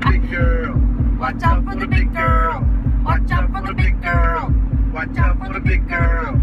the big girl. Watch out for the big girl. Watch out for the big girl. Watch out for the big girl.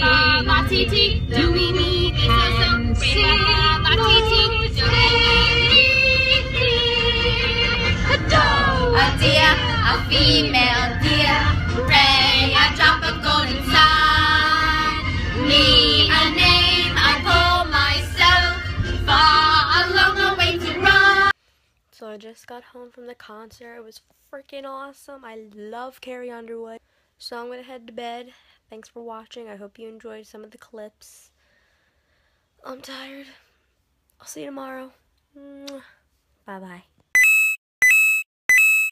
Fa fa ti ti, do so so, fa fa la ti ti, do mi mi. A deer, a female deer, a drop of golden sun. Me, a name I call myself, far along the way to run. So I just got home from the concert. It was freaking awesome. I love Carrie Underwood. So I'm gonna head to bed. Thanks for watching. I hope you enjoyed some of the clips. I'm tired. I'll see you tomorrow. Bye bye.